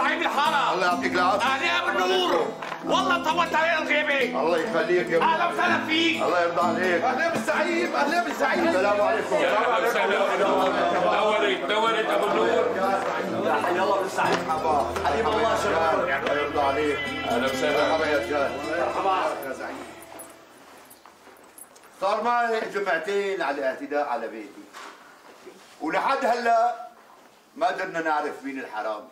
زعيم الحاره الله يعطيك العافية. أهلا يا أبو النور. والله طولت علينا الغيبة. الله يخليك يا أهلا ابو وسهلا فيك. الله يرضى عليك. أهلا بالزعيم أهلا بالزعيم السلام عليكم. أهلا وسهلا. نورت نورت أبو النور. حي الله بالسعيد. مرحبا. حبيب الله شكرا الله يرضى عليك. أهلا وسهلا. مرحبا يا رجال يا زعيم صار معي جمعتين على اعتداء على بيتي. ولحد هلا ما قدرنا نعرف مين الحرام.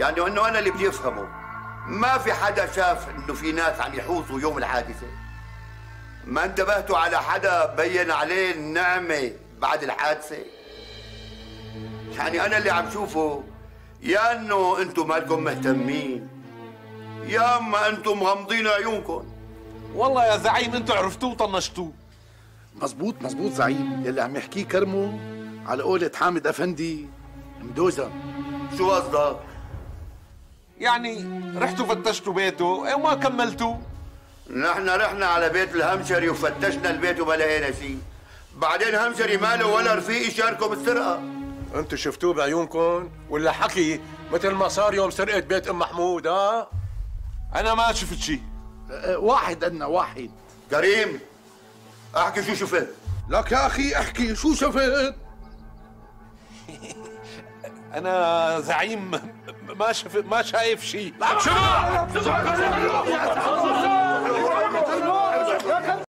يعني انه أنا اللي بدي افهمه ما في حدا شاف إنه في ناس عم يحوصوا يوم الحادثة. ما انتبهتوا على حدا بين عليه النعمة بعد الحادثة؟ يعني أنا اللي عم شوفه يا إنه أنتم مالكم مهتمين يا أما أنتم مغمضين عيونكم. والله يا زعيم أنتوا عرفتوه وطنشتوه. مزبوط مزبوط زعيم. يلي عم يحكيه كرمه على قولة حامد أفندي مدوزة شو قصدك؟ يعني رحتوا فتشتوا بيته وما كملتوه نحن رحنا على بيت الهمشري وفتشنا البيت وما لقينا شيء. بعدين همشري ماله ولا رفيق يشاركه بالسرقة. أنتوا شفتوه بعيونكم؟ ولا حكي مثل ما صار يوم سرقة بيت أم محمود ها؟ أنا ما شفت شيء. أه، واحد عنا واحد. كريم أحكي شو شفت. لك يا أخي أحكي شو شفت؟ أنا زعيم. ما شفت ما شايف شيء. شنو